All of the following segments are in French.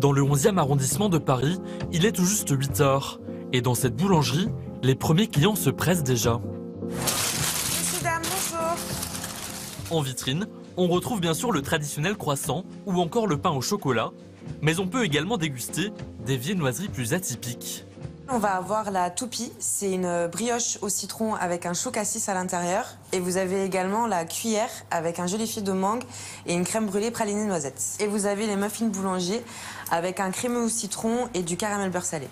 Dans le 11e arrondissement de Paris, il est tout juste 8 heures. Et dans cette boulangerie, les premiers clients se pressent déjà. Dames, bonjour. En vitrine, on retrouve bien sûr le traditionnel croissant ou encore le pain au chocolat, mais on peut également déguster des viennoiseries plus atypiques. On va avoir la toupie, c'est une brioche au citron avec un choc cassis à l'intérieur. Et vous avez également la cuillère avec un joli fil de mangue et une crème brûlée pralinée noisette. Et vous avez les muffins boulanger avec un crémeux au citron et du caramel beurre salé.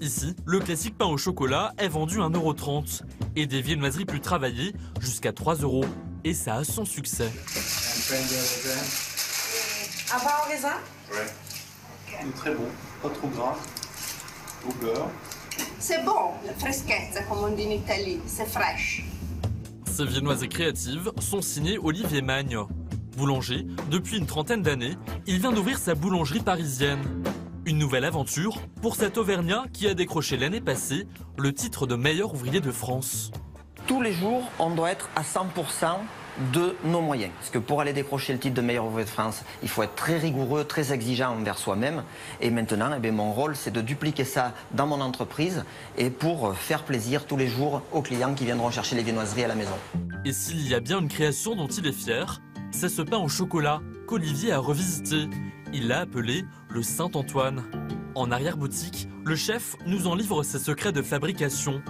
Ici, le classique pain au chocolat est vendu 1,30€ et des viennoiseries plus travaillées jusqu'à 3 euros. Et ça a son succès. Un pain au raisin? Ouais. Est très bon, pas trop gras, au beurre. C'est bon, la freschezza, comme on dit en Italie, c'est fraîche. Ces viennoiseries créatives sont signées Olivier Magne. Boulanger, depuis une trentaine d'années, il vient d'ouvrir sa boulangerie parisienne. Une nouvelle aventure pour cet Auvergnat qui a décroché l'année passée le titre de meilleur ouvrier de France. Tous les jours, on doit être à 100% de nos moyens. Parce que pour aller décrocher le titre de meilleur ouvrier de France, il faut être très rigoureux, très exigeant envers soi-même. Et maintenant, eh mon rôle, c'est de dupliquer ça dans mon entreprise et pour faire plaisir tous les jours aux clients qui viendront chercher les viennoiseries à la maison. Et s'il y a bien une création dont il est fier, c'est ce pain au chocolat qu'Olivier a revisité. Il l'a appelé le Saint-Antoine. En arrière-boutique, le chef nous en livre ses secrets de fabrication.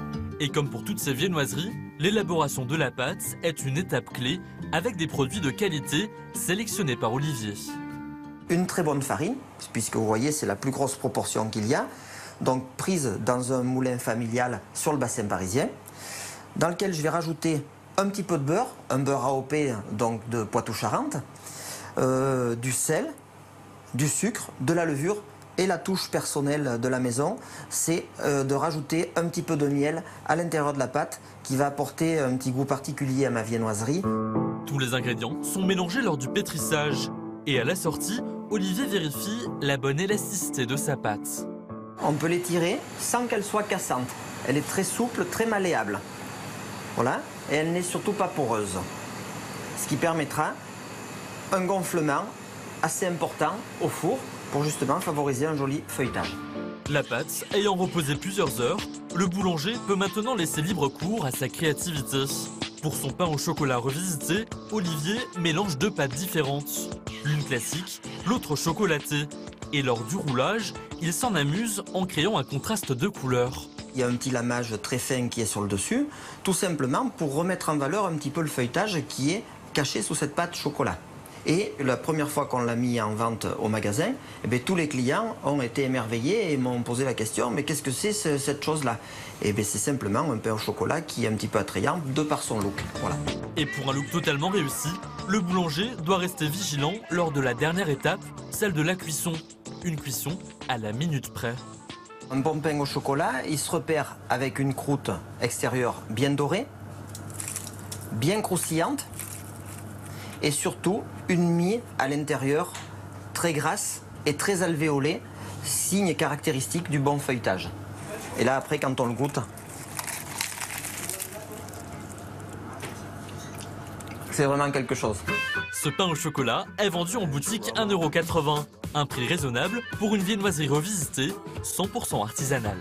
Et comme pour toutes ces viennoiseries, l'élaboration de la pâte est une étape clé avec des produits de qualité sélectionnés par Olivier. Une très bonne farine, puisque vous voyez, c'est la plus grosse proportion qu'il y a. Donc prise dans un moulin familial sur le bassin parisien, dans lequel je vais rajouter un petit peu de beurre, un beurre AOP donc de Poitou-Charentes, euh, du sel, du sucre, de la levure et la touche personnelle de la maison, c'est euh, de rajouter un petit peu de miel à l'intérieur de la pâte qui va apporter un petit goût particulier à ma viennoiserie. Tous les ingrédients sont mélangés lors du pétrissage. Et à la sortie, Olivier vérifie la bonne élasticité de sa pâte. On peut l'étirer sans qu'elle soit cassante. Elle est très souple, très malléable. Voilà, et elle n'est surtout pas poreuse. Ce qui permettra un gonflement assez important au four pour justement favoriser un joli feuilletage. La pâte ayant reposé plusieurs heures, le boulanger peut maintenant laisser libre cours à sa créativité. Pour son pain au chocolat revisité, Olivier mélange deux pâtes différentes. L'une classique, l'autre chocolatée. Et lors du roulage, il s'en amuse en créant un contraste de couleurs. Il y a un petit lamage très fin qui est sur le dessus, tout simplement pour remettre en valeur un petit peu le feuilletage qui est caché sous cette pâte chocolat. Et la première fois qu'on l'a mis en vente au magasin, eh bien, tous les clients ont été émerveillés et m'ont posé la question mais qu'est-ce que c'est ce- cette chose-là? Et bien c'est simplement un pain au chocolat qui est un petit peu attrayant de par son look. Voilà. Et pour un look totalement réussi, le boulanger doit rester vigilant lors de la dernière étape, celle de la cuisson. Une cuisson à la minute près. Un bon pain au chocolat, il se repère avec une croûte extérieure bien dorée, bien croustillante, et surtout une mie à l'intérieur très grasse et très alvéolée, signe caractéristique du bon feuilletage. Et là, après, quand on le goûte, c'est vraiment quelque chose. Ce pain au chocolat est vendu en boutique 1,80€. Un prix raisonnable pour une viennoiserie revisitée 100% artisanale.